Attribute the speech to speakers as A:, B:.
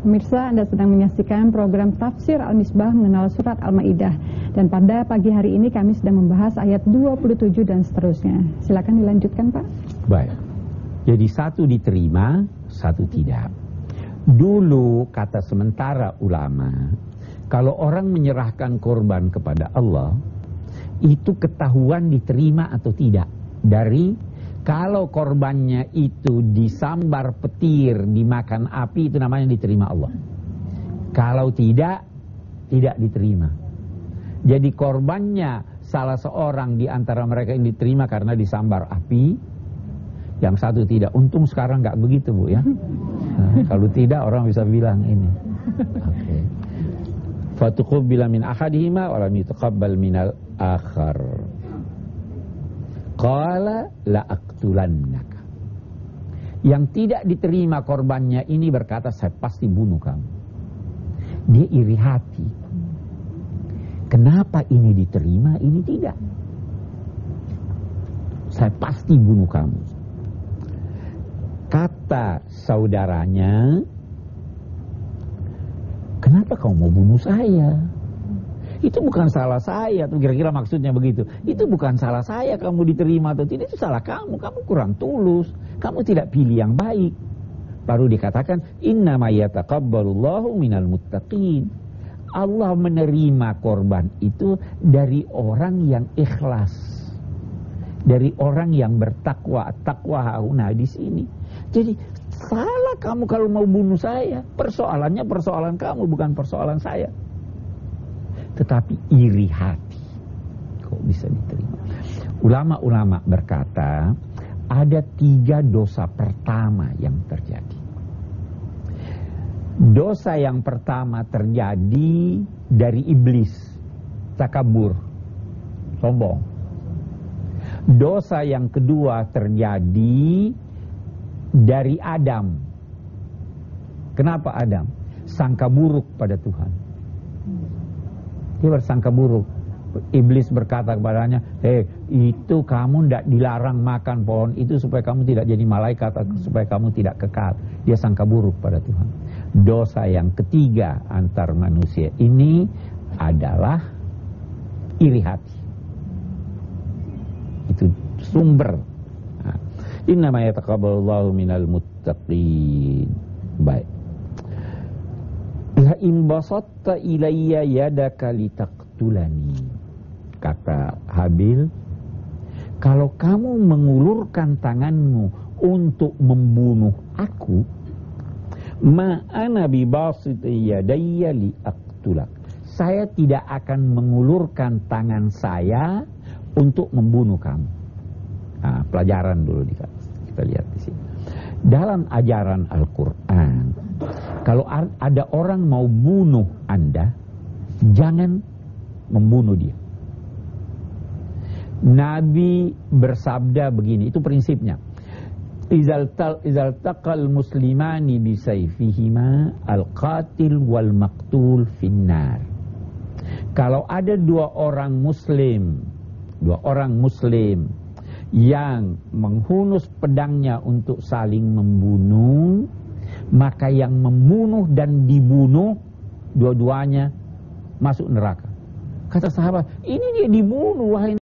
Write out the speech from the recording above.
A: Pemirsa, Anda sedang menyaksikan program Tafsir Al-Misbah mengenal surat Al-Maidah. Dan pada pagi hari ini kami sedang membahas ayat 27 dan seterusnya. Silakan dilanjutkan, Pak.
B: Baik. Jadi satu diterima, satu tidak. Dulu kata sementara ulama, kalau orang menyerahkan korban kepada Allah, itu ketahuan diterima atau tidak dari kalau korbannya itu disambar petir, dimakan api, itu namanya diterima Allah. Kalau tidak, tidak diterima. Jadi korbannya salah seorang di antara mereka yang diterima karena disambar api, yang satu tidak. Untung sekarang nggak begitu bu ya. Nah, kalau tidak orang bisa bilang ini. Oke. Okay. bila min ahadihima wa lam yutaqabbal minal akhar. Qala la'aktulannaka. Yang tidak diterima korbannya ini berkata saya pasti bunuh kamu. Dia iri hati. Kenapa ini diterima, ini tidak? Saya pasti bunuh kamu. Kata saudaranya, kenapa kau mau bunuh saya? Itu bukan salah saya, tuh kira-kira maksudnya begitu. Itu bukan salah saya kamu diterima atau tidak, itu salah kamu. Kamu kurang tulus, kamu tidak pilih yang baik. Baru dikatakan, Inna yataqabbalullahu minal muttaqin. Allah menerima korban itu dari orang yang ikhlas. Dari orang yang bertakwa, takwa hauna di sini. Jadi salah kamu kalau mau bunuh saya. Persoalannya persoalan kamu, bukan persoalan saya tetapi iri hati. Kok bisa diterima? Ulama-ulama berkata, ada tiga dosa pertama yang terjadi. Dosa yang pertama terjadi dari iblis, takabur, sombong. Dosa yang kedua terjadi dari Adam. Kenapa Adam? Sangka buruk pada Tuhan. Dia bersangka buruk. Iblis berkata kepadanya, "Eh, itu kamu tidak dilarang makan pohon itu supaya kamu tidak jadi malaikat supaya kamu tidak kekal." Dia sangka buruk pada Tuhan. Dosa yang ketiga antar manusia ini adalah iri hati. Itu sumber. Nah, Inna ma yataqabbalallahu minal muttaqin. Baik. La imbasatta ilayya yadaka litaqtulani. Kata Habil, kalau kamu mengulurkan tanganmu untuk membunuh aku, ma'ana bibasiti yadayya liaqtulak. Saya tidak akan mengulurkan tangan saya untuk membunuh kamu. Nah, pelajaran dulu kita lihat di sini. Dalam ajaran Al-Quran, kalau ada orang mau bunuh Anda, jangan membunuh dia. Nabi bersabda begini, itu prinsipnya. Izal taqal muslimani bisayfihima al-qatil wal maqtul finnar. Kalau ada dua orang muslim, dua orang muslim yang menghunus pedangnya untuk saling membunuh, maka yang membunuh dan dibunuh dua-duanya masuk neraka. Kata sahabat, ini dia dibunuh wahai